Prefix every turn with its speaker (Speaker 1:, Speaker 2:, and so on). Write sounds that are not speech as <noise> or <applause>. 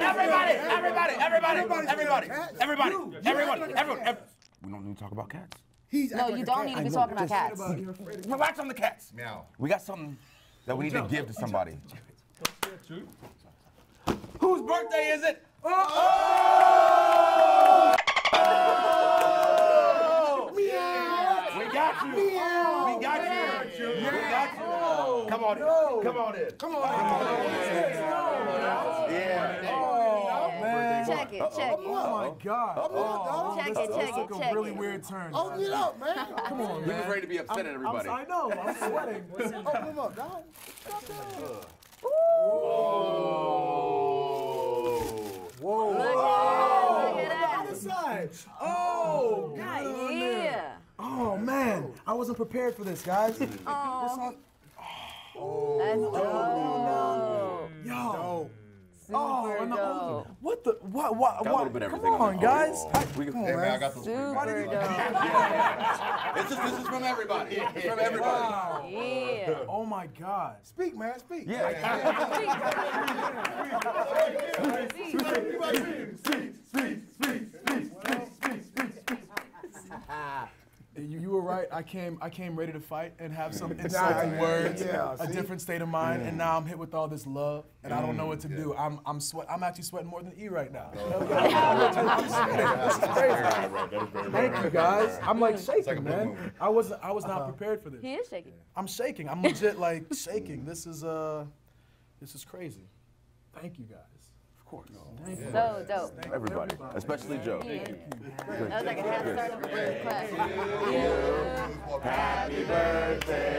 Speaker 1: everybody, everybody, everybody, everybody, everybody, everyone, everyone. We don't need to talk about cats.
Speaker 2: No, you don't need to be talking about cats.
Speaker 1: Relax on the cats.
Speaker 3: Meow.
Speaker 1: We got something that we need to give to somebody. Whose birthday is it? We you. Come on in. Come on in. Come on in. Yeah.
Speaker 2: Oh, check it, check it.
Speaker 4: Oh my God.
Speaker 2: Oh, check
Speaker 4: this,
Speaker 2: it,
Speaker 4: this
Speaker 2: check
Speaker 4: took
Speaker 2: it,
Speaker 4: a
Speaker 2: check
Speaker 4: really
Speaker 2: it.
Speaker 4: weird turn.
Speaker 5: Open it up, man.
Speaker 4: Come on,
Speaker 1: He was
Speaker 4: man.
Speaker 1: ready to be upset at
Speaker 4: I'm,
Speaker 1: everybody.
Speaker 4: I know. I'm <laughs> sweating.
Speaker 5: Open it up, dog.
Speaker 4: Whoa. Whoa.
Speaker 2: Look at that.
Speaker 4: Other side. Oh. good on.
Speaker 2: Yeah.
Speaker 4: Oh man, I wasn't prepared for this, guys.
Speaker 2: Oh, that's oh, dope.
Speaker 4: Yo.
Speaker 2: Super
Speaker 4: Oh, and the
Speaker 2: dope.
Speaker 4: what the what what
Speaker 1: Got
Speaker 4: what?
Speaker 1: little bit
Speaker 4: Come on,
Speaker 1: on
Speaker 4: guys.
Speaker 1: Oh,
Speaker 4: I-
Speaker 1: we-
Speaker 4: come on,
Speaker 3: Hey, man, I
Speaker 4: man.
Speaker 3: got those.
Speaker 2: Super dope.
Speaker 1: This is this is from everybody. It's from everybody.
Speaker 2: Yeah.
Speaker 4: Oh my God.
Speaker 5: Speak, man, speak.
Speaker 1: Yeah. <laughs>
Speaker 4: You, you were right. I came I came ready to fight and have some <laughs> insulting
Speaker 5: yeah,
Speaker 4: words,
Speaker 5: yeah,
Speaker 4: a
Speaker 5: see?
Speaker 4: different state of mind, and now I'm hit with all this love, and I don't know what to do. I'm I'm sweat. I'm actually sweating more than E right now. <laughs> I'm sweating. This is crazy. Thank you guys. I'm like shaking,
Speaker 3: like
Speaker 4: man.
Speaker 3: moon.
Speaker 4: I was I was not prepared for this.
Speaker 2: He is shaking.
Speaker 4: I'm shaking. I'm legit like shaking. This is uh, this is crazy. Thank you guys. Of course.
Speaker 2: So dope.
Speaker 1: Everybody, especially Joe.
Speaker 2: Yeah. That was like a half start of a class.
Speaker 1: Happy birthday to